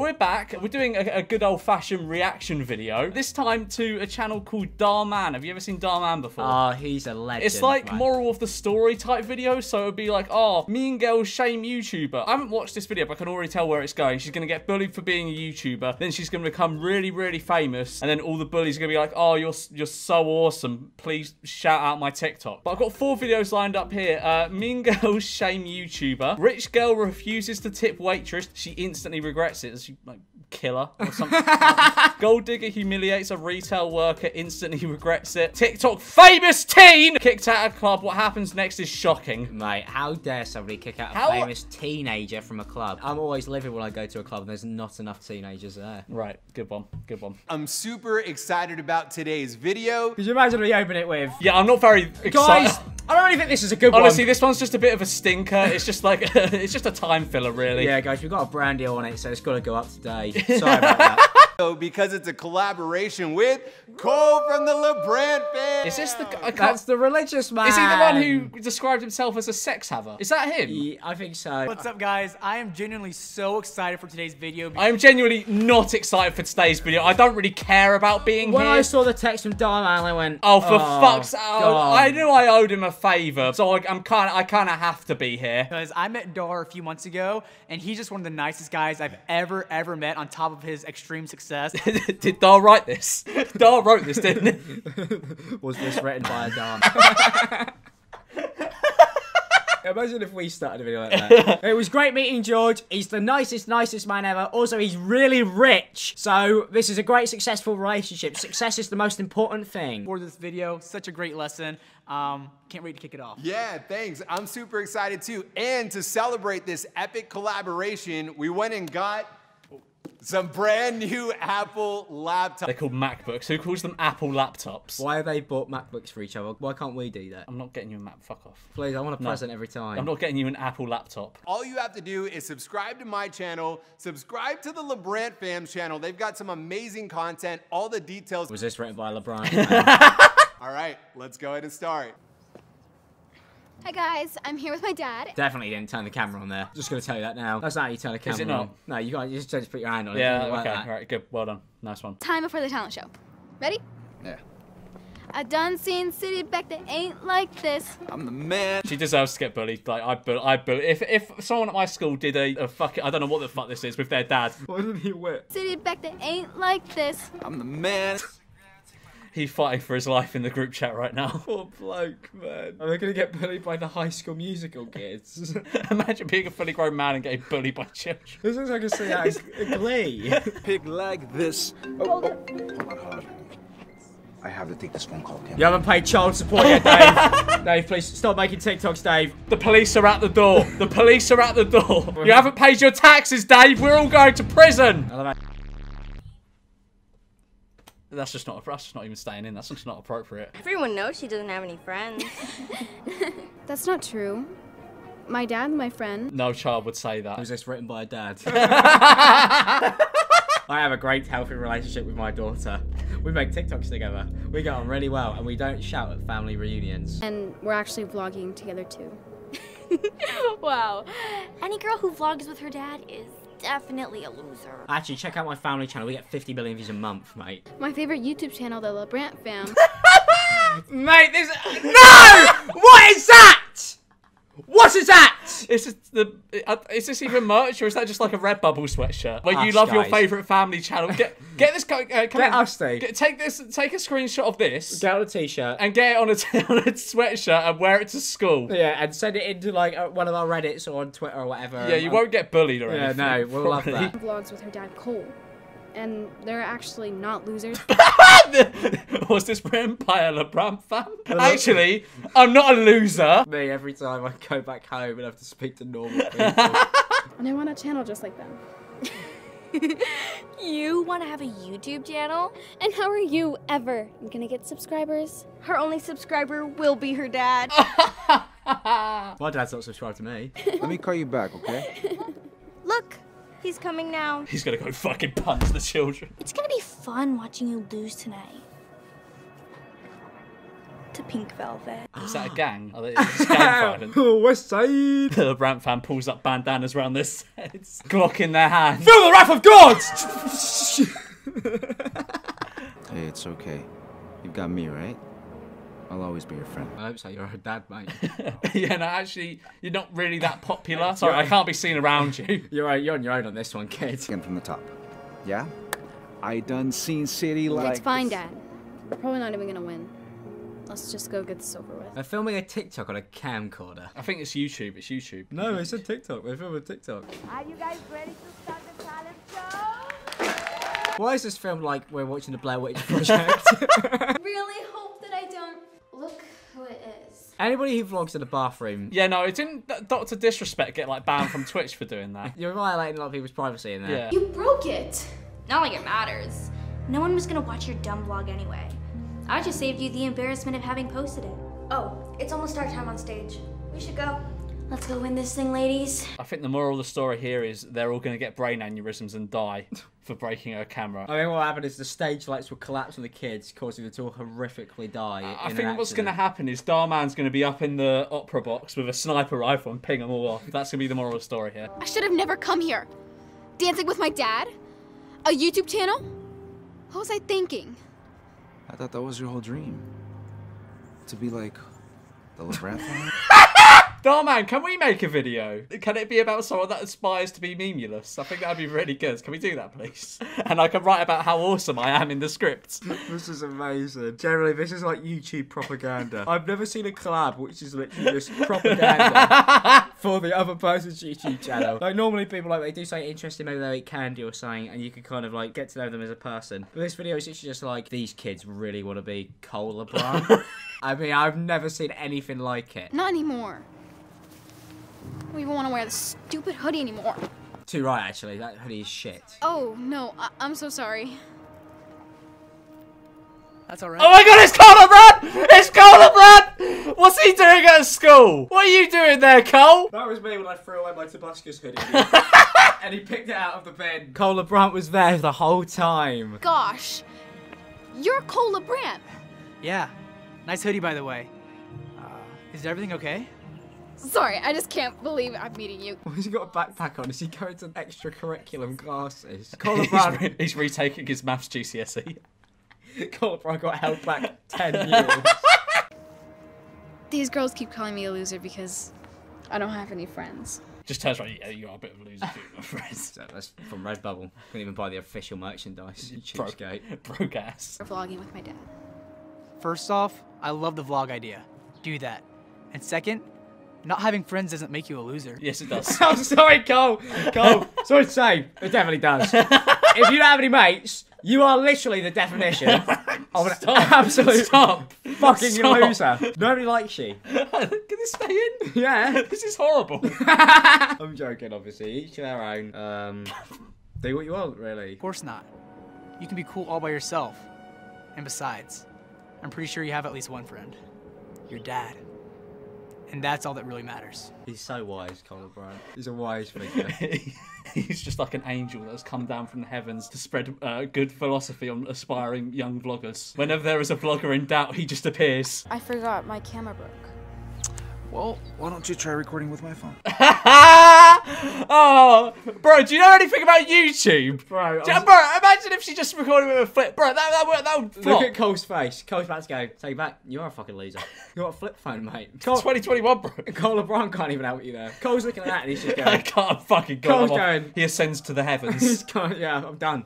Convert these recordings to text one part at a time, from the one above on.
We're back. We're doing a, a good old-fashioned reaction video. This time to a channel called Dhar Mann. Have you ever seen Dhar Mann before? Oh, he's a legend. It's like man. moral of the story type video, so it'd be like, ah, oh, mean girls shame YouTuber. I haven't watched this video, but I can already tell where it's going. She's gonna get bullied for being a YouTuber, then she's gonna become really, really famous, and then all the bullies are gonna be like, oh, you're you're so awesome. Please shout out my TikTok. But I've got four videos lined up here. Uh, mean girls shame YouTuber. Rich girl refuses to tip waitress. She instantly regrets it. She like killer or something. Gold digger humiliates a retail worker, instantly regrets it. TikTok famous teen kicked out of club. What happens next is shocking. Mate, how dare somebody kick out a How- famous teenager from a club? I'm always livid when I go to a club and there's not enough teenagers there. Right, good one, good one. I'm super excited about today's video. Could you imagine we open it with... Yeah, I'm not very excited. Guys, I don't really think this is a good Honestly, one. Honestly, this one's just a bit of a stinker. It's just like it's just a time filler, really. Yeah, guys, we've got a brand deal on it, so it's got to go up today. Sorry about that. So because it's a collaboration with Cole from the LaBrant fam. Is this the? I can't. That's the religious man. Is he the one who described himself as a sex haver? Is that him? Yeah, I think so. What's up, guys? I am genuinely so excited for today's video. I am genuinely not excited for today's video. I don't really care about being When here. When I saw the text from Dhar Mann, I went, Oh, for oh, fuck's sake! I knew I owed him a favor, so I, I'm kind of, I kind of have to be here. Because I met Dhar a few months ago, and he's just one of the nicest guys I've ever, ever met on top of his extreme success. Did Dhar write this? Dhar wrote this, didn't he? Was this written by a Dhar Mann? Imagine if we started a video like that. it was great meeting George. He's the nicest, nicest man ever. Also, he's really rich. So, this is a great, successful relationship. Success is the most important thing. for this video, such a great lesson. Um, can't wait to kick it off. Yeah, thanks. I'm super excited too. And to celebrate this epic collaboration, we went and got some brand new Apple laptops. They're called MacBooks. Who calls them Apple laptops? Why have they bought MacBooks for each other? Why can't we do that? I'm not getting you a Mac. Fuck off. Please, I want a present every time. I'm not getting you an Apple laptop. All you have to do is subscribe to my channel, subscribe to the LaBrant Fam's channel. They've got some amazing content, all the details. Was this written by LeBron? All right, let's go ahead and start. Hi guys, I'm here with my dad. Definitely didn't turn the camera on there. Just gonna tell you that now. That's not how you turn a camera it not? on. No, you can't. You just, just put your hand on it. Yeah. It doesn't Okay. work All that. right. Good. Well done. Nice one. Time before the talent show. Ready? Yeah. I done seen city back that ain't like this. I'm the man. She deserves to get bullied. Like I bull, I bull. If if someone at my school did a, a fuck, I don't know what the fuck this is with their dad. What didn't he whip? City back that ain't like this. I'm the man. He's fighting for his life in the group chat right now. Poor bloke, man. Are they gonna get bullied by the High School Musical kids? Imagine being a fully grown man and getting bullied by children. this looks like a scene out of Glee. Pig like this. Oh, oh. Hold on, hold on. I have to take this phone call, Tim. You haven't paid child support yet, Dave. Dave, please stop making TikToks, Dave. The police are at the door. The police are at the door. You haven't paid your taxes, Dave. We're all going to prison. I love how- That's just not. That's just not even staying in. That's just not appropriate. Everyone knows she doesn't have any friends. That's not true. My dad, my friend. No child would say that. Was this written by a dad? I have a great, healthy relationship with my daughter. We make TikToks together. We get on really well, and we don't shout at family reunions. And we're actually vlogging together too. wow. Any girl who vlogs with her dad is definitely a loser. Actually, check out my family channel. We get 50 million views a month, mate. My favorite YouTube channel, the LaBrant fam. Mate, this no! What is that? What is that? Is this the? uh, Is this even merch or is that just like a Redbubble sweatshirt where you Us, love your favorite family channel? Get get this guy. Uh, come Get in. us, Get- take this. Take a screenshot of this Get on a t-shirt. and get it on a on a sweatshirt and wear it to school. yeah, and send it into like uh, one of our Reddits or on Twitter or whatever. Yeah, you won't get bullied or Yeah, anything. Yeah, no, we'll love that. Vlogs with her dad, Cole. And they're actually not losers. Was this written by LeBron fan? Actually, I'm not a loser. Me every time I go back home and have to speak to normal people. and I want a channel just like them. You want to have a YouTube channel? And how are you ever gonna get subscribers? Her only subscriber will be her dad. my dad's not subscribed to me. Let me call you back, okay? Look, he's coming now. He's gonna go fucking punch the children. It's gonna be fun watching you lose tonight. To pink velvet. Is that a ah. gang? Oh, Are they gang violent? Oh, West Side. the Brant fan pulls up bandanas around their heads, Glock in their hand. Feel the wrath of God! Hey, it's okay. You've got me, right? I'll always be your friend. I hope so. You're a dad, mate. yeah, no, actually, you're not really that popular. Sorry, I can't be seen around you. You're right. You're on your own on this one, kid. Again from the top. Yeah? I done seen city like. it's fine, Dad. We're probably not even gonna win. Let's just go get this over with. They're filming a TikTok on a camcorder. I think it's YouTube. It's YouTube. No, it's a TikTok. They're filming a TikTok. Are you guys ready to start the talent show? Why is this film like we're watching the Blair Witch Project? Really hope that I don't look who it is. Anybody who vlogs in a bathroom, Yeah, no, didn't Doctor Disrespect get like banned from Twitch for doing that? you're violating a lot of people's privacy in there. Yeah. You broke it. Not like it matters. No one was gonna watch your dumb vlog anyway. I just saved you the embarrassment of having posted it. Oh, it's almost our time on stage. We should go. Let's go win this thing, ladies. I think the moral of the story here is they're all going to get brain aneurysms and die for breaking a camera. I mean, what happened is the stage lights will collapse on the kids, causing them to all horrifically die. I in think what's going to happen is Dhar Mann's going to be up in the opera box with a sniper rifle and ping them all off. That's going to be the moral of the story here. I should have never come here. Dancing with my dad? A YouTube channel? What was I thinking? I thought that was your whole dream. To be like the LeBron family? Dhar Mann, can we make a video? Can it be about someone that aspires to be Memeulous? I think that'd be really good. Can we do that, please? And I can write about how awesome I am in the script. This is amazing. Generally, this is like YouTube propaganda. I've never seen a collab which is literally just propaganda for the other person's YouTube channel. Like normally people like they do something interesting, maybe they eat candy or something, and you can kind of like get to know them as a person. But this video is literally just like these kids really want to be Cole LeBron. I mean, I've never seen anything like it. Not anymore. I don't even want to wear this stupid hoodie anymore. Too right, actually. That hoodie is shit. Oh, no. I- I'm so sorry. That's all right. Oh my god, it's Cole LeBron! It's Cole LeBron! What's he doing at school? What are you doing there, Cole? That was me when I threw away my Tabascus hoodie. and he picked it out of the bin. Cole LeBron was there the whole time. Gosh. You're Cole LaBrant. Yeah. Nice hoodie, by the way. Uh, is everything okay? Sorry, I just can't believe I'm meeting you. Why's he got a backpack on? Is he going to extracurriculum classes? Cole He's, re- he's retaking his maths GCSE. Cole LeBron got held back 10 years. These girls keep calling me a loser because I don't have any friends. Just turns around, yeah, you are a bit of a loser too, my friends. So that's from Redbubble. Couldn't even buy the official merchandise. You Broke, cheapskate. broke ass. For vlogging with my dad. First off, I love the vlog idea. Do that. And second, not having friends doesn't make you a loser. Yes, it does. I'm sorry, Cole. Cole, sorry to say, it definitely does. if you don't have any mates, you are literally the definition of an Stop. absolute Stop. fucking Stop. loser. Nobody likes you. Can this stay in? Yeah. This is horrible. I'm joking, obviously. Each to their own. Um, do what you want, really. Of course not. You can be cool all by yourself. And besides, I'm pretty sure you have at least one friend. Your dad. And that's all that really matters. He's so wise, Cole LaBrant. He's a wise figure. He's just like an angel that's come down from the heavens to spread uh, good philosophy on aspiring young vloggers. Whenever there is a vlogger in doubt, he just appears. I forgot my camera broke. Well, why don't you try recording with my phone? oh, bro, do you know anything about YouTube? Bro, Do you- bro, imagine if she just recorded with a flip. Bro, that, that, would- that would flop. Look at Cole's face. Cole's about to go. Take back. You are a fucking loser. You got a flip phone, mate. Cole, 2021, bro. Cole LeBron can't even help you there. Cole's looking at that and he's just going, I can't fucking go. Cole's going. He ascends to the He's heavens. going, yeah, I'm done.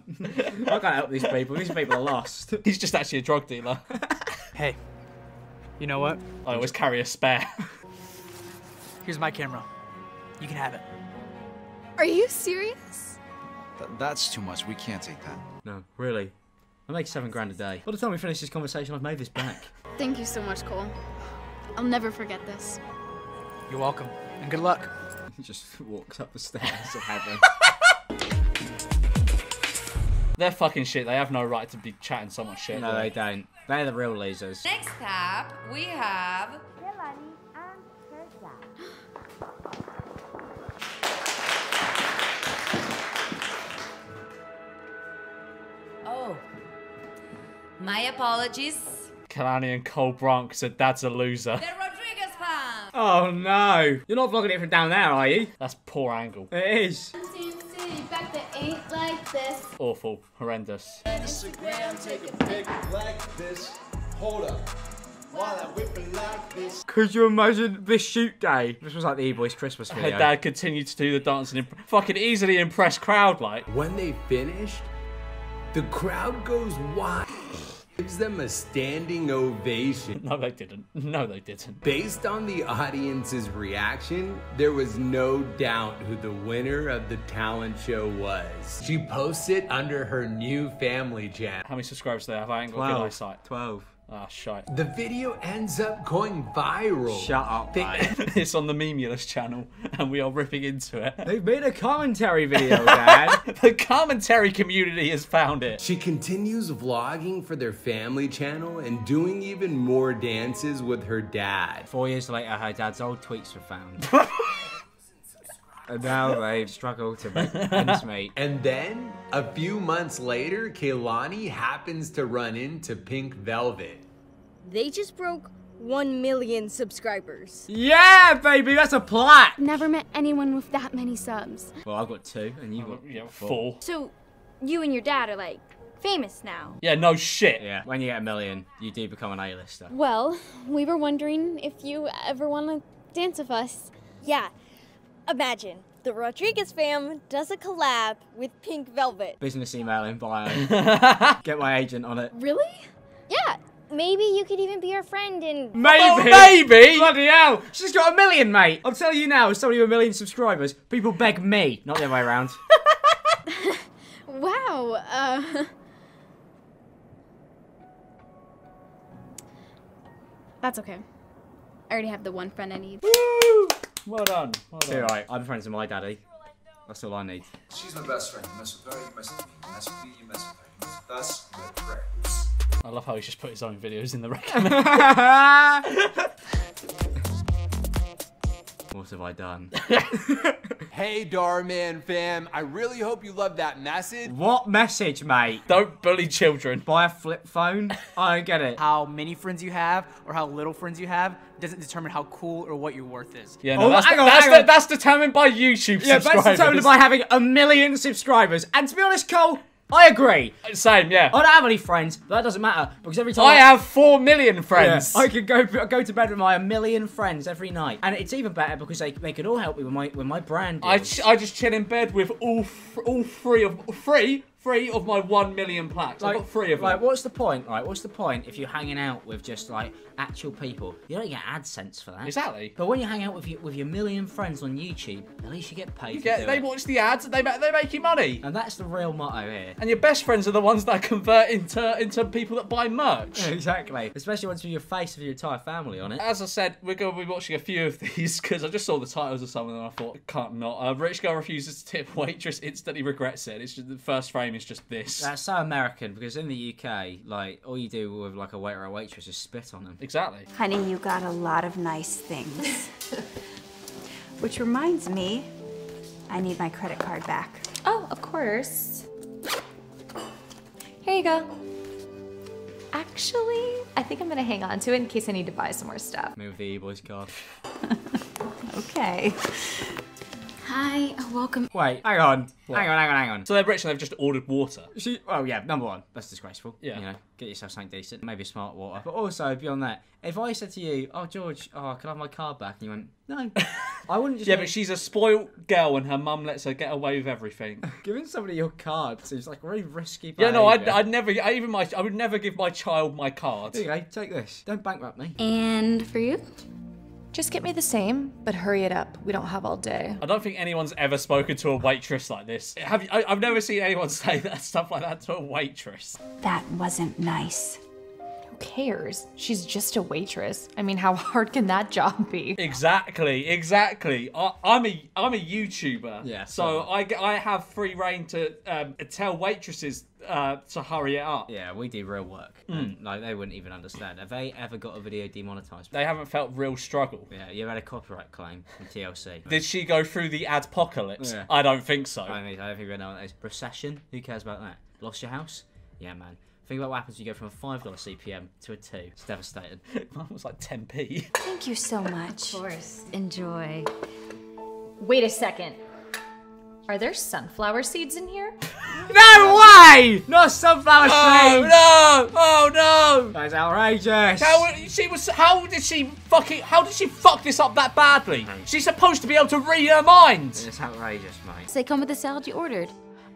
I can't help these people. These people are lost. He's just actually a drug dealer. Hey, you know what? I always carry a spare. Here's my camera. You can have it. Are you serious? Th- that's too much. We can't take that. No, really. I make seven grand a day. By the time we finish this conversation, I've made this back. Thank you so much, Cole. I'll never forget this. You're welcome. And good luck. he just walks up the stairs of heaven. They're fucking shit. They have no right to be chatting so much shit. no, they don't. They're the real losers. Next up, we have Oh, my apologies. Kalani and Cole Bronk said dad's a loser. The Rodriguez fam. Oh no. You're not vlogging it from down there, are you? That's poor angle. It is. Back that ain't like this. Awful. Horrendous. Instagram, take a pic like this. Hold up. While I whip it like. Could you imagine this shoot day? This was like the E-Boys Christmas Her dad continued to do the dancing, imp- fucking easily impressed crowd like. When they finished, the crowd goes wild. Gives them a standing ovation. No, they didn't. No, they didn't. Based on the audience's reaction, there was no doubt who the winner of the talent show was. She posted under her new family channel. How many subscribers do they have? I ain't got good 12. eyesight. 12. Ah, shite. The video ends up going viral. Shut up, They- mate. it's on the Memeulous channel, and we are ripping into it. They've made a commentary video, Dad. the commentary community has found it. She continues vlogging for their family channel and doing even more dances with her dad. Four years later, her dad's old tweets were found. and now they struggle to make ends meet. And then, a few months later, Kaylani happens to run into Pink Velvet. They just broke 1 million subscribers. Yeah, baby, that's a plot. Never met anyone with that many subs. Well, I've got two, and you've got Yeah, four. So, you and your dad are like famous now. Yeah, no shit. Yeah, when you get a million, you do become an A-lister. Well, we were wondering if you ever want to dance with us. Yeah. Imagine the Rodriguez fam does a collab with Pink Velvet. Business email in bio. get my agent on it. Really? Yeah, maybe you could even be her friend and. Maybe. Oh, maybe. Bloody hell. She's got a million, mate. I'll tell you now, as somebody with a million subscribers, people beg me, not the other way around. Wow. Uh. That's okay. I already have the one friend I need. Woo! Well done. Well Too done. right. I'm friends with my daddy. That's all I need. She's my best friend. You mess with her, you mess with me. You mess with me, you mess with her. You mess with us, we're friends. I love how he's just put his own videos in the record. what have I done? Hey, Dhar Mann fam, I really hope you love that message. what message, mate? Don't bully children. Buy a flip phone? I don't get it. How many friends you have or how little friends you have doesn't determine how cool or what your worth is. Yeah, no, Oh, that's, hang on, that's, hang the- on. that's determined by YouTube Yeah, subscribers. that's determined by having a million subscribers. And to be honest, Cole, I agree. Same, yeah. I don't have any friends, but that doesn't matter because every time I have four million Yeah, friends. I could go go to bed with my a million friends every night, and it's even better because they, they could all help me with my with my brand. I, deals. ch- I just chill in bed with all f- all three of three three of my one million plaques. I've got three of them. Like, what's the point? Right, what's the point if you're hanging out with just like actual people? You don't get AdSense for that. Exactly. But when you hang out with your, with your million friends on YouTube, at least you get paid. You get, they it. watch the ads, they they make you money. And that's the real motto here. And your best friends are the ones that convert into into people that buy merch. exactly. Especially once you're your face of your entire family on it. As I said, we're going to be watching a few of these because I just saw the titles of some of them and I thought, can't not. Uh, rich girl refuses to tip waitress, instantly regrets it. It's just the first frame is just this. That's so American because in the UK, like all you do with like a waiter or a waitress is spit on them. Exactly. Honey, you got a lot of nice things. Which reminds me, I need my credit card back. Oh, of course. Here you go. Actually, I think I'm gonna hang on to it in case I need to buy some more stuff. Me with the E-Boys card. Okay. Hi, welcome. Wait, hang on. Hang on, hang on, hang on. So they're rich and they've just ordered water. She, oh yeah, number one, that's disgraceful. Yeah. You know, get yourself something decent, maybe a smart water. But also beyond that, if I said to you, "Oh George, oh can I have my card back?" and you went, "No," I wouldn't just. Yeah, go, but she's a spoilt girl and her mum lets her get away with everything. giving somebody your card seems like really risky. yeah, no, I'd. I'd never, I even my, I would never give my child my card. There you go, take this. Don't bankrupt me. And for you? Just get me the same, but hurry it up. We don't have all day. I don't think anyone's ever spoken to a waitress like this. Have you, I, I've never seen anyone say that stuff like that to a waitress. That wasn't nice. Who cares? She's just a waitress. I mean, how hard can that job be? Exactly, exactly. I, I'm a I'm a YouTuber. Yeah, So so- I, I have free reign to um, tell waitresses uh, to hurry it up. Yeah, we do real work. And, like they wouldn't even understand. Have they ever got a video demonetized? They haven't felt real struggle. Yeah, you had a copyright claim from TLC. Did she go through the adpocalypse? Yeah. I don't think so. I mean, I don't think we know what that is. Recession? Who cares about that? Lost your house? Yeah, man. Think about what happens when you go from a five dollar CPM to a two. It's devastating. Mine was like 10p. Thank you so much. Of course. Enjoy. Wait a second. Are there sunflower seeds in here? No way! Not sunflower Oh seeds! no! Oh no! That's outrageous. How she was? How did she fucking? How did she fuck this up that badly? She's supposed to be able to read her mind. It's outrageous, mate. They come with the salad you ordered.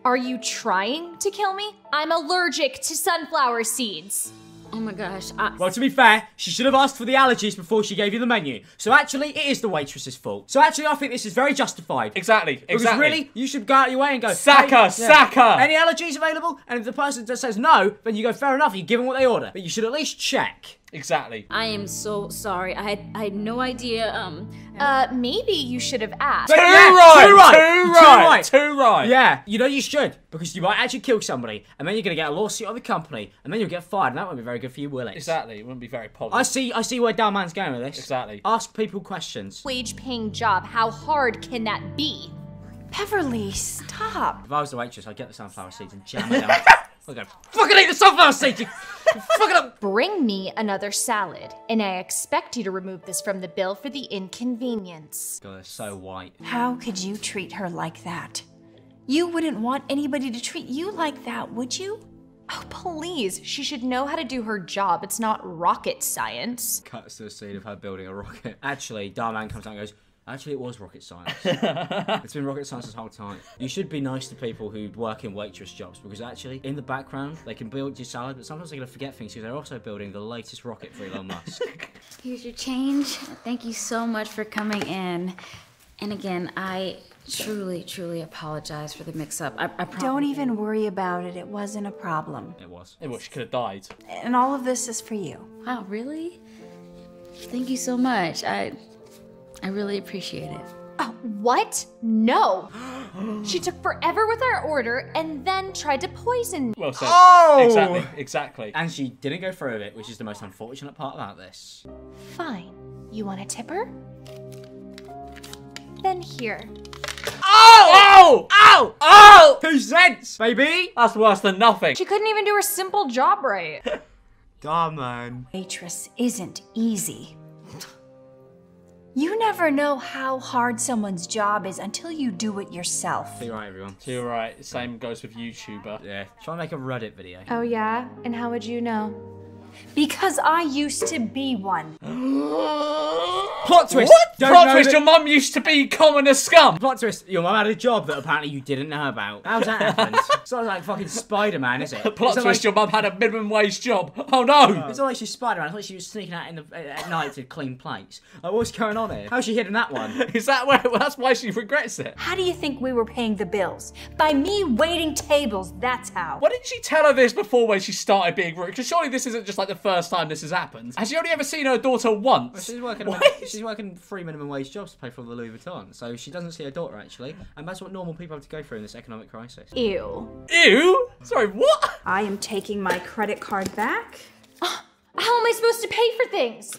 Are you trying to kill me? I'm allergic to sunflower seeds. Oh my gosh. I, Well, to be fair, she should have asked for the allergies before she gave you the menu. So actually, it is the waitress's fault. So actually, I think this is very justified. Exactly. Exactly. Because Exactly. really, you should go out your way and go, Sack "Hey, her, sack her." Any allergies available? And if the person just says no, then you go, fair enough, you give them what they order. But you should at least check. Exactly. I am so sorry. I had I had no idea. Um. Uh, maybe you should have asked. Too Yeah, right. Too right. Too Too right. right. Too right. Yeah, you know you should because you might actually kill somebody, and then you're gonna get a lawsuit on the company, and then you'll get fired, and that won't be very good for you, will it? Exactly. It wouldn't be very I see. I see where Dhar Mann's going with this. Exactly. Ask people questions. Wage paying job. How hard can that be? Beverly, stop. If I was the waitress, I'd get the sunflower seeds and jam it down. I'd go, fucking eat the sunflower seeds, you fucking up. Bring me another salad, and I expect you to remove this from the bill for the inconvenience. God, they're so white. How could you treat her like that? You wouldn't want anybody to treat you like that, would you? Oh, please. She should know how to do her job. It's not rocket science. Cuts to the scene of her building a rocket. Actually, Dhar Mann comes out and goes, Actually, it was rocket science. it's been rocket science this whole time. You should be nice to people who work in waitress jobs because actually, in the background, they can build your salad, but sometimes they're going to forget things because they're also building the latest rocket for Elon Musk. Here's your change. Thank you so much for coming in. And again, I truly, truly apologize for the mix-up. I, I promise. Don't even worry about it. It wasn't a problem. it was. It was. she could have died. And all of this is for you. Wow, really? Thank you so much. I, I really appreciate it. Oh, what? No. she took forever with our order and then tried to poison me. Well said. Oh! Exactly. Exactly. And she didn't go through with it, which is the most unfortunate part about this. Fine. You want a tipper? Then here. Oh! Oh! Oh! oh! Two cents, baby! That's worse than nothing. She couldn't even do her simple job right. Dhar Mann. Waitress isn't easy. You never know how hard someone's job is until you do it yourself. Be right, everyone. You're right. Same goes with YouTuber. Yeah. Try and make a Reddit video. Oh, yeah? And how would you know? Because I used to be one. Plot twist! What? Don't Plot twist, that- your mum used to be common as scum. Plot twist, your mum had a job that apparently you didn't know about. How's that happened? it's not like fucking Spider-Man, is it? Plot It's twist, like, your mum had a minimum wage job. Oh no! It's not like she's Spider-Man. It's like she was sneaking out in the, uh, at night to clean plates. Like, what's going on here? How's she hidden that one? Is that where? Well, that's why she regrets it. How do you think we were paying the bills? By me waiting tables, that's how. Why didn't she tell her this before when she started being rude? Because surely this isn't just like the first time this has happened. Has she only ever seen her daughter once? She's working. Why A, she's working three minimum wage jobs to pay for all the Louis Vuitton, so she doesn't see her daughter actually, and that's what normal people have to go through in this economic crisis. Ew. Ew! Sorry, what? I am taking my credit card back How am I supposed to pay for things?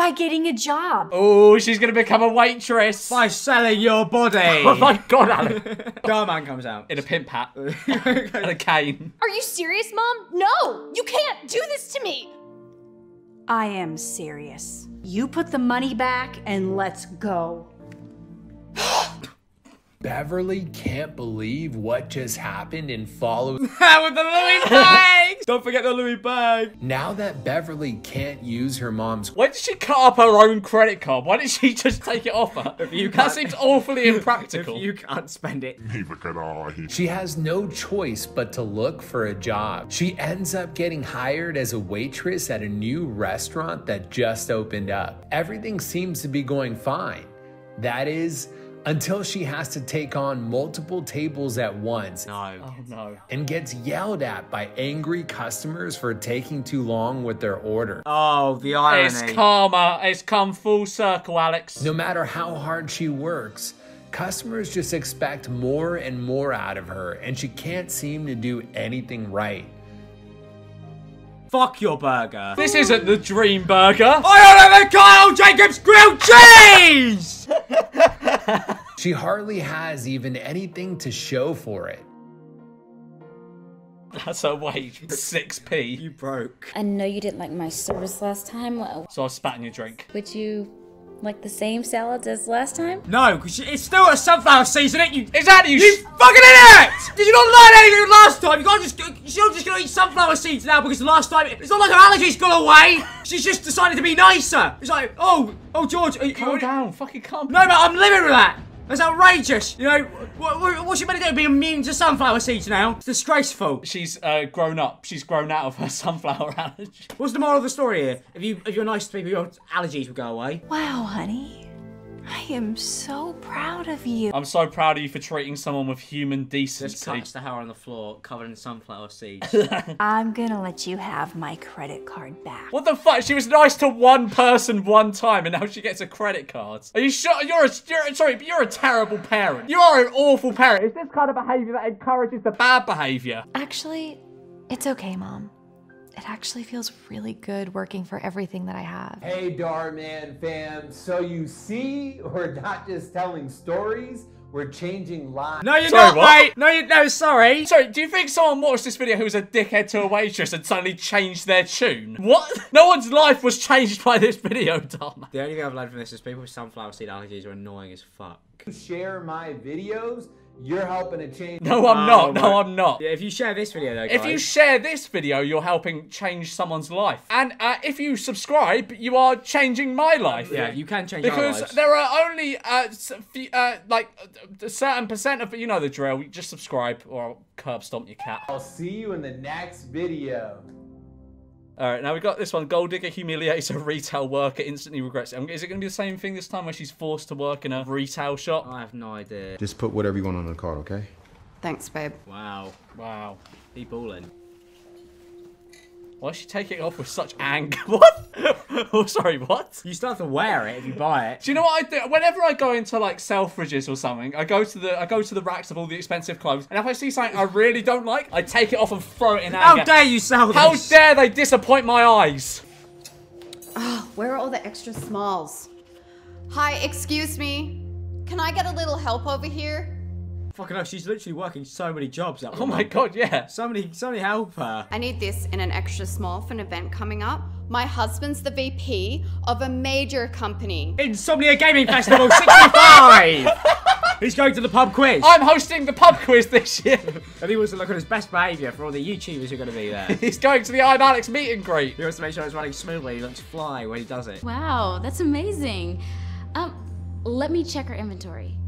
By getting a job. Oh, she's gonna become a waitress. By selling your body. Oh my god, Alan. Dhar Mann comes out. In a pimp hat. and a cane. Are you serious, Mom? No! You can't do this to me! I am serious. You put the money back and let's go. Beverly can't believe what just happened and follows. With the Louis bags. Don't forget the Louis bag. now that Beverly can't use her mom's Why did she cut up her own credit card? Why didn't she just take it off her? you that can't- seems awfully impractical. If you can't spend it. Neither can I. She has no choice but to look for a job. She ends up getting hired as a waitress at a new restaurant that just opened up. Everything seems to be going fine. That is, until she has to take on multiple tables at once No. Oh no. and gets yelled at by angry customers for taking too long with their order. Oh, the irony. It's karma. It's come full circle, Alex. No matter how hard she works, customers just expect more and more out of her, and she can't seem to do anything right. Fuck your burger. This isn't the dream burger. I ordered the Kyle Jacobs grilled cheese! She hardly has even anything to show for it. That's her wage. 6p. You broke. I know you didn't like my service last time. Well, So I spat in your drink. Would you like the same salads as last time? No, because it's still a sunflower season, ain't you? Exactly, you, You fucking idiot! Did you not learn anything last time? You can't just, you're not just gonna eat sunflower seeds now because the last time, it's not like her allergies gone away. She's just decided to be nicer. It's like, oh, oh, George. are you- Calm down. Fucking calm No, but I'm living with that. That's outrageous. You know, what, what, what's she gonna do? Be immune to sunflower seeds now? It's disgraceful. She's uh, grown up. She's grown out of her sunflower allergy. What's the moral of the story here? If you if you're nice to people, your allergies will go away. Wow, honey. I am so proud of you. I'm so proud of you for treating someone with human decency. Just decency. cuts the hair on the floor, covered in sunflower seeds. I'm gonna let you have my credit card back. What the fuck? She was nice to one person one time, and now she gets a credit card. Are you sure? You're a you're, sorry, but you're a terrible parent. You are an awful parent. Is this kind of behaviour that encourages the bad behaviour? Actually, it's okay, Mom. It actually feels really good working for everything that I have. Hey, Dhar Mann fam. So you see, we're not just telling stories, we're changing lives. no, you're Sorry, not, what? mate. No, you no. Sorry. Sorry, do you think someone watched this video who was a dickhead to a waitress and suddenly changed their tune? What? No one's life was changed by this video, Dom. The only thing I've learned from this is people with sunflower seed allergies are annoying as fuck. Share my videos, you're helping to change. No, I'm not. No, I'm not. Yeah, if you share this video though, If you share this video, you're helping change someone's life. And uh, if you subscribe, you are changing my life. yeah, you can change our Because lives. there are only uh, few- uh, like a certain percent of you know the drill. Just subscribe or I'll curb stomp your cat. I'll see you in the next video. All right, now we got this one. Gold digger humiliates a retail worker, instantly regrets it. Um, it going to be the same thing this time where she's forced to work in a retail shop? I have no idea. Just put whatever you want on the card, okay? Thanks, babe. Wow, Wow. he balling. Why is she taking it off with such anger? What? oh, sorry, what? You still have to wear it if you buy it. Do you know what I do? Whenever I go into like Selfridges or something, I go to the I go to the racks of all the expensive clothes, and if I see something I really don't like, I take it off and throw it in How anger. dare you sell How this? dare they disappoint my eyes? Oh, where are all the extra smalls? Hi, excuse me. Can I get a little help over here? Fucking hell, she's literally working so many jobs. That Oh my god, yeah. So many, so many help her. I need this in an extra small for an event coming up. My husband's the VP of a major company. Insomnia Gaming Festival 65! He's going to the pub quiz. I'm hosting the pub quiz this year. And he wants to look at his best behaviour for all the YouTubers who are going to be there. He's going to the I'm Alex meet and greet. he wants to make sure it's running smoothly. He looks fly when he does it. Wow, that's amazing. Um, let me check our inventory.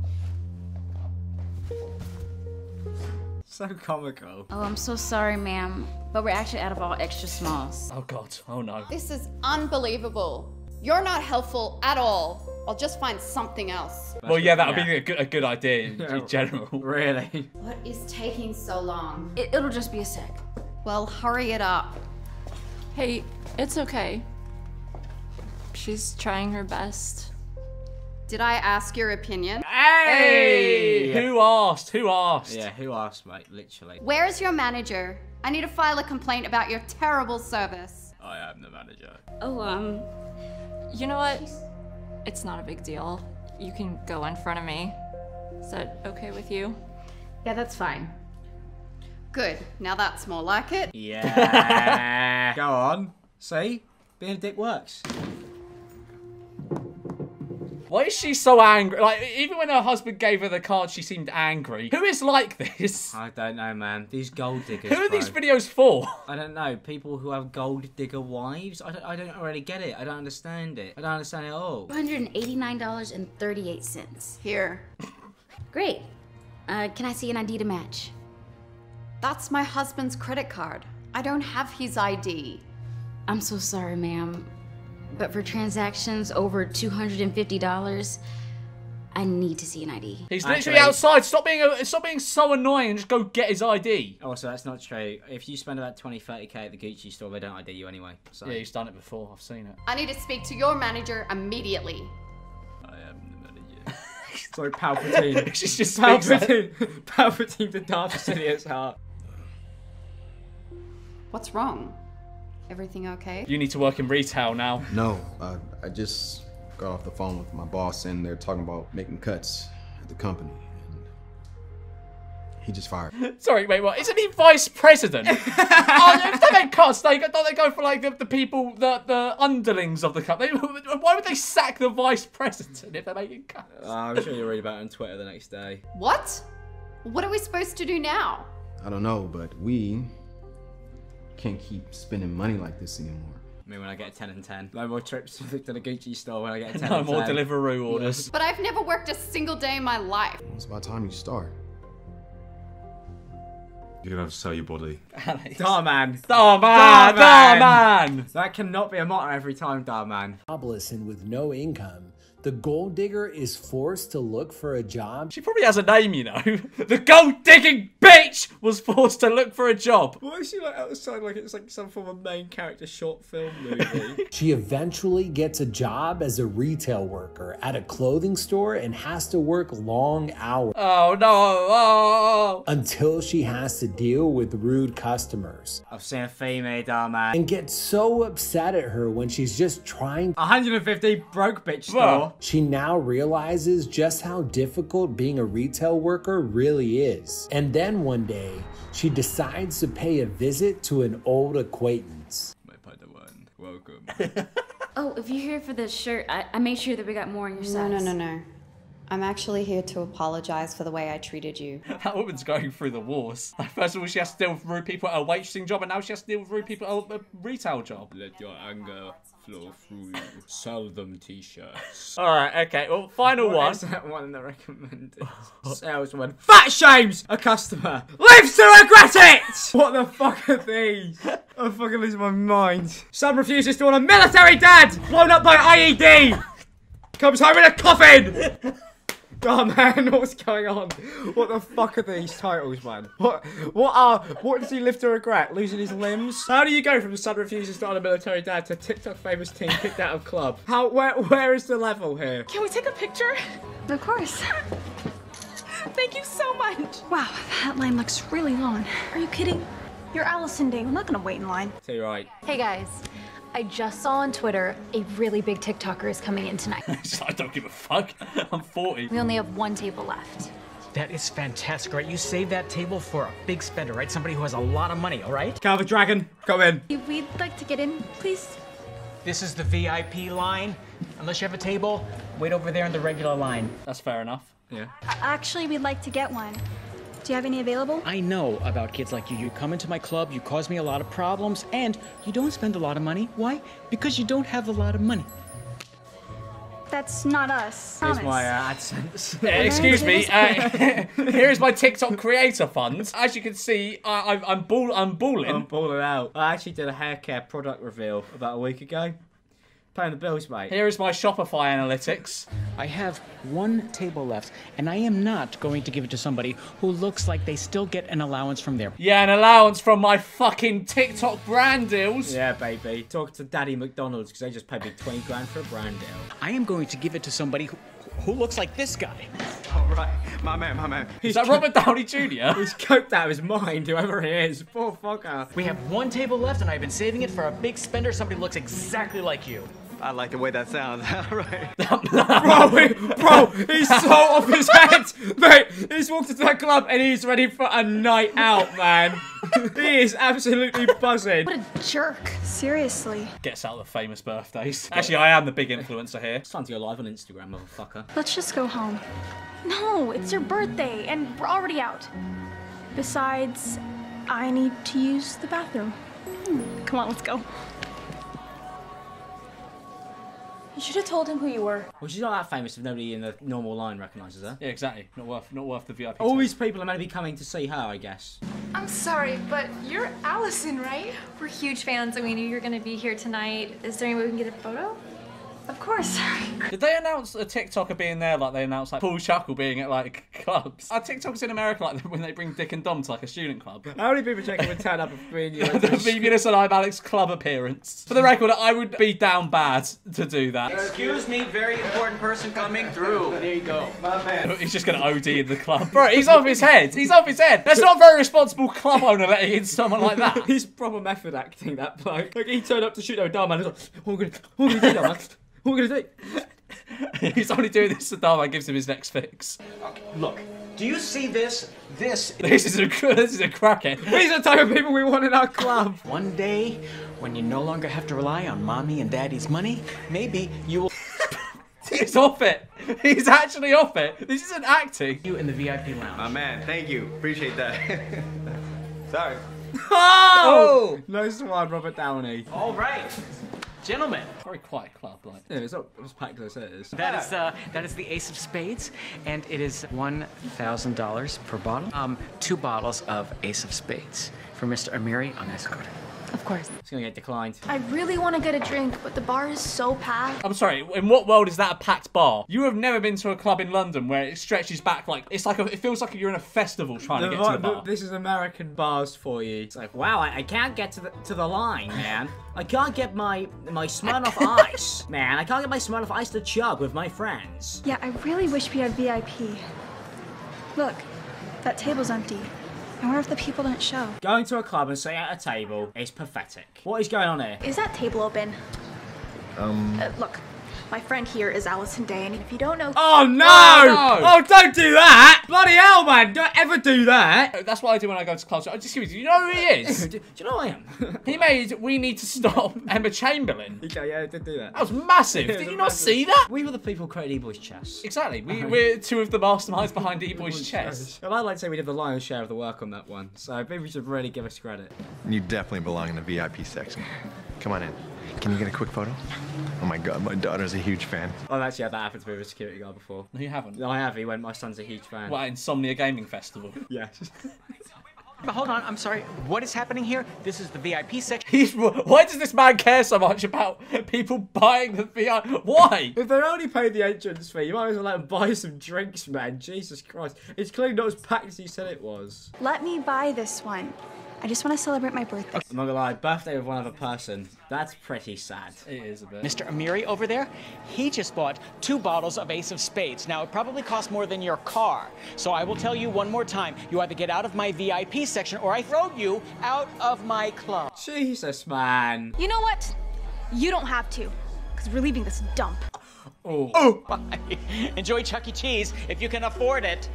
So comical. Oh, I'm so sorry, ma'am, but we're actually out of all extra smalls. Oh god. Oh no. This is unbelievable. You're not helpful at all. I'll just find something else. Well, yeah, that would be a good, a good idea in, in general. Really? What is taking so long? It, it'll just be a sec. Well, hurry it up. Hey, it's okay. She's trying her best. Did I ask your opinion? Hey! Who asked? Who asked? Yeah, who asked, mate? Literally. Where is your manager? I need to file a complaint about your terrible service. I am the manager. Oh, um, You know what? It's not a big deal. You can go in front of me. Is that okay with you? yeah, that's fine. Good. Now that's more like it. Yeah. Go on. See? Being a dick works. Why is she so angry? Like, even when her husband gave her the card, she seemed angry. Who is like this? I don't know, man. These gold diggers. Who are bro. these videos for? I don't know. People who have gold digger wives. I don't. I don't really get it. I don't understand it. I don't understand it at all. $189.38. Here. Great. Uh, can I see an ID to match? That's my husband's credit card. I don't have his ID. I'm so sorry, ma'am. But for transactions over $250, I need to see an ID. He's Actually- literally outside. Stop being a, stop being so annoying and just go get his ID. Also, that's not true. If you spend about 20, 30k at the Gucci store, they don't ID you anyway. So. Yeah, he's done it before. I've seen it. I need to speak to your manager immediately. I am the manager. Sorry, Palpatine. She's just speaks like- Palpatine. Palpatine to Darth Sidious heart. What's wrong? Everything okay? You need to work in retail now. No, uh, I just got off the phone with my boss and they're talking about making cuts at the company. He just fired. Sorry, wait, what? Isn't he vice president? oh, if they make cuts, they go, don't they go for like the, the people, the the underlings of the cup? They, why would they sack the vice president if they're making cuts? Uh, I'm sure you'll read about it on Twitter the next day. What? What are we supposed to do now? I don't know, but we can't keep spending money like this anymore. I mean, when I get a 10 and 10. No more trips to the Gucci store when I get a 10 No and more 10. Deliveroo orders. But I've never worked a single day in my life. It's about time you start. You're gonna have to sell your body. Dhar Mann. Darman. Dhar Mann. That cannot be a motto every time, Dhar Mann. Jobless and with no income, the gold digger is forced to look for a job. She probably has a name, you know. The gold digging bitch was forced to look for a job. Why is she like outside like it's like some form of main character short film movie? She eventually gets a job as a retail worker at a clothing store and has to work long hours. Oh no! Oh. Until she has to deal with rude customers. I've seen a female, Dhar Mann. And gets so upset at her when she's just trying 150 broke bitch store. She now realizes just how difficult being a retail worker really is. And then one day, she decides to pay a visit to an old acquaintance. My Padawan, welcome. Oh, if you're here for the shirt, I, I made sure that we got more in your size. No, no, no, no. I'm actually here to apologize for the way I treated you. That woman's going through the wars. Like, first of all, she has to deal with rude people at a waitressing job, and now she has to deal with rude people at a retail job. Let your anger flow through you. Sell them t-shirts. All right, okay. Well, final What one. is that one that recommended? Salesman. Fat shames a customer. Lives to regret it! What the fuck are these? I'm fucking losing my mind. Son refuses to want a military dad! Blown up by IED! Comes home in a coffin! Oh man, what's going on? What the fuck are these titles, man? What what are what does he live to regret? Losing his limbs? How do you go from son refuses to want a military dad to TikTok famous teen kicked out of club? How where where is the level here? Can we take a picture? Of course. Thank you so much. Wow, that line looks really long. Are you kidding? You're Allison Day. I'm not gonna wait in line. Tell you right. Hey guys, I just saw on Twitter a really big TikToker is coming in tonight. I don't give a fuck. I'm 40. we only have one table left. That is fantastic, right? You save that table for a big spender, right? Somebody who has a lot of money, all right? Calvin Dragon, come in. We'd like to get in, please. This is the VIP line. Unless you have a table, wait over there in the regular line. That's fair enough. Yeah. Actually, we'd like to get one. Do you have any available? I know about kids like you. You come into my club, you cause me a lot of problems, and you don't spend a lot of money. Why? Because you don't have a lot of money. That's not us. Here's Promise. my uh, AdSense. Uh, excuse me. Uh, here's my TikTok creator funds. As you can see, I, I'm I'm, ball, I'm balling. I'm balling out. I actually did a hair care product reveal about a week ago. Paying the bills, mate. Here is my Shopify analytics. I have one table left, and I am not going to give it to somebody who looks like they still get an allowance from there. Yeah, an allowance from my fucking TikTok brand deals. Yeah, baby. Talk to Daddy McDonald's because they just paid me 20 grand for a brand deal. I am going to give it to somebody who, who looks like this guy. All right, my man, my man. Is that Robert Downey Jr.? He's coked out of his mind, whoever he is. Poor fucker. We have one table left, and I've been saving it for a big spender. Somebody looks exactly like you. I like the way that sounds. right. bro, he- bro, he's so off his head, mate. He's walked into that club and he's ready for a night out, man. he is absolutely buzzing. What a jerk. Seriously. Gets out the famous birthdays. Actually, I am the big influencer here. It's time to go live on Instagram, motherfucker. Let's just go home. No, it's your birthday, and we're already out. Besides, I need to use the bathroom. Come on, let's go. You should have told him who you were. Well, she's not that famous if nobody in the normal line recognises her. Yeah, exactly. Not worth, not worth the VIP. All tag. these people are meant to be coming to see her, I guess. I'm sorry, but you're Allison, right? We're huge fans and we knew you were gonna be here tonight. Is there any way we can get a photo? Of course. Did they announce a TikToker being there like they announced like Paul Chuckle being at like clubs? Are TikTokers in America like when they bring Dick and Dom to like a student club? How many people check would turn up and being you like, the Memeulous and I'm Alex club appearance. For the record, I would be down bad to do that. Excuse me, very important person coming through. There you go. My man. He's just going to OD in the club. Bro, he's off his head. He's off his head. That's not a very responsible club owner letting in someone like that. He's proper method acting, that bloke. Like, he turned up to shoot O'Donnell, man. He's like, what are we gonna, what are we gonna do, man? What are we gonna do? he's only doing this so Dhar Mann gives him his next fix. Look, Do you see this? This This is a this is a crackhead. These are the type of people we want in our club. One day, when you no longer have to rely on mommy and daddy's money, maybe you will. He's off it. He's actually off it. This isn't acting. You in the VIP lounge. My man, thank you. Appreciate that. Sorry. Oh! Nice one, Robert Downey. All right, gentlemen. Very quiet club, like. Yeah, it's not as packed as it is. That is uh, that is the Ace of Spades, and it is one thousand dollars per bottle. Um, two bottles of Ace of Spades for Mr. Amiri on this card. Of course. It's gonna get declined. I really want to get a drink, but the bar is so packed. I'm sorry. In what world is that a packed bar? You have never been to a club in London where it stretches back like it's like a, it feels like you're in a festival trying to get to the bar. This is American bars for you. It's like, wow, I, I can't get to the to the line, man. I can't get my my Smirnoff Ice, man. I can't get my Smirnoff Ice to chug with my friends. Yeah, I really wish we had VIP. Look, that table's empty. I wonder if the people don't show. Going to a club and sitting at a table is pathetic. What is going on here? Is that table open? Um. Uh, look, my friend here is Allison Day, and if you don't know. Oh no! Oh, no. Oh, don't do that! Bloody hell, man! Don't ever do that! That's what I do when I go to clubs. I just do you know who he is? do, do you know who I am? he made "We Need to Stop" Emma Chamberlain. Okay, yeah, I did do that. That was massive. Yeah, Did the you not massive- see that? We were the people who created E-Boys Chess. Exactly. We, we're two of the masterminds behind E-Boys Chess. And I'd like to say we did the lion's share of the work on that one, so maybe we should really give us credit. You definitely belong in the VIP section. Come on in. Can you get a quick photo? Oh my god, my daughter's a huge fan. I've actually had that happen to me with a security guard before. No, you haven't. No, I have. He went, my son's a huge fan. What, Insomnia Gaming Festival? Yes. But hold on, I'm sorry. What is happening here? This is the VIP section. He's, why does this man care so much about people buying the VR? Why? If they're only paying the entrance fee, you might as well let them buy some drinks, man. Jesus Christ. It's clearly not as packed as you said it was. Let me buy this one. I just want to celebrate my birthday. I'm not gonna lie, birthday with one other person, that's pretty sad. It is a bit. Mr. Amiri over there, he just bought two bottles of Ace of Spades. Now, it probably costs more than your car. So I will tell you one more time. You either get out of my VIP section or I throw you out of my club. Jesus, man. You know what? You don't have to, because we're leaving this dump. Oh. Oh. Bye. Enjoy Chuck E. Cheese if you can afford it.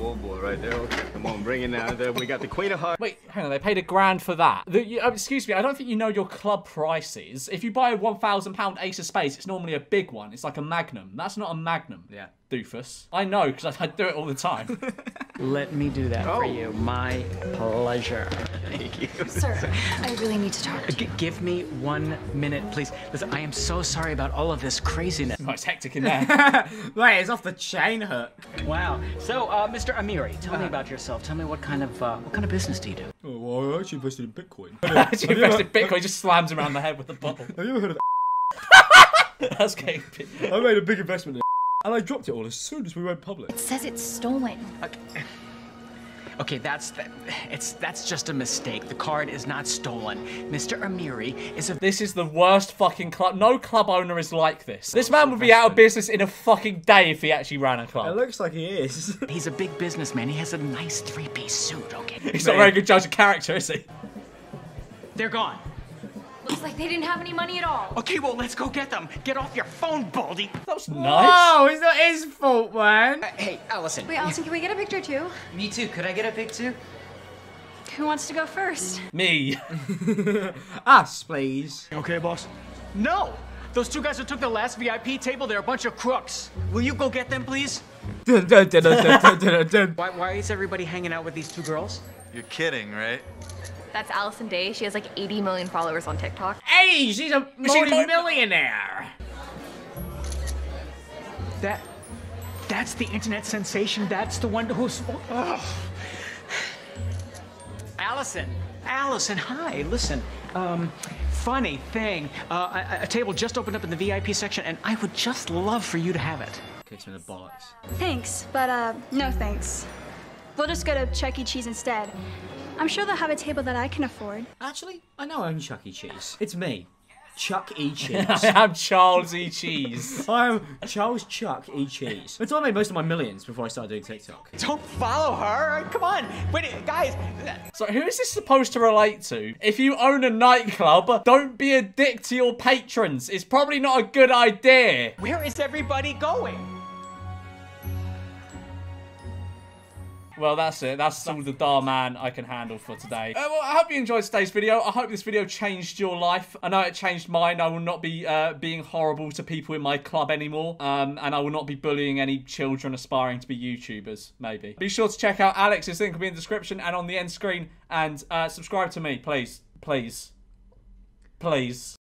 Oh boy, right there. Okay, come on, bring it now. There, we got the Queen of Hearts. Wait, hang on. They paid a grand for that. The, you, uh, excuse me. I don't think you know your club prices. If you buy a one thousand pound Ace of Spades, it's normally a big one. It's like a Magnum. That's not a Magnum. Yeah. Doofus. I know because I, I do it all the time. Let me do that for you. My pleasure. Thank you. Sir, I really need to talk. G- give me one minute, please. Listen, I am so sorry about all of this craziness. Oh, it's hectic in there. Wait, it's off the chain hook. Wow. So, uh, Mr. Amiri, tell me about yourself. Tell me what kind of uh, what kind of business do you do? Oh, well, I actually invested in Bitcoin. Actually, invested in Bitcoin. Just slams him around the head with a bottle. Have you ever heard of That's getting. I made a big investment in and I dropped it all as soon as we went public. It says it's stolen. Okay, that's that. It's that's just a mistake. The card is not stolen. Mr. Amiri is a. This is the worst fucking club. No club owner is like this. This man would be out of business in a fucking day if he actually ran a club. It looks like he is. He's a big businessman. He has a nice three-piece suit. Okay. He's not a very good judge of character, is he? They're gone. Looks like they didn't have any money at all. Okay, well, let's go get them. Get off your phone, Baldy. That was Oh, it's not his fault, man. Uh, hey, Allison. Wait, Allison, can we get a picture too? Me too. Could I get a pic too? Who wants to go first? Me. Us, please. Okay, boss. No! Those two guys who took the last VIP table, they're a bunch of crooks. Will you go get them, please? Dun, dun, dun. Why, why is everybody hanging out with these two girls? You're kidding, right? That's Allison Day. She has like 80 million followers on TikTok. Hey, she's a multi-millionaire. That, that's the internet sensation. That's the one who's. Ugh. Allison, Allison, hi. Listen, um, funny thing. Uh, a, a table just opened up in the VIP section, and I would just love for you to have it. Kicks me in the bollocks. Thanks, but uh, no thanks. We'll just go to Chuck E. Cheese instead. I'm sure they'll have a table that I can afford. Actually, I know I own Chuck E. Cheese. It's me, Chuck E. Cheese. I am Charles E. Cheese. I am Charles Chuck E. Cheese. That's how I made most of my millions before I started doing TikTok. Don't follow her. Come on. Wait, guys. So who is this supposed to relate to? If you own a nightclub, don't be a dick to your patrons. It's probably not a good idea. Where is everybody going? Well, that's it. That's all the Dhar Mann I can handle for today. Uh, well, I hope you enjoyed today's video. I hope this video changed your life. I know it changed mine. I will not be uh, being horrible to people in my club anymore. Um, and I will not be bullying any children aspiring to be YouTubers, maybe. Be sure to check out Alex's link will be in the description and on the end screen. And uh, subscribe to me, please. Please. Please.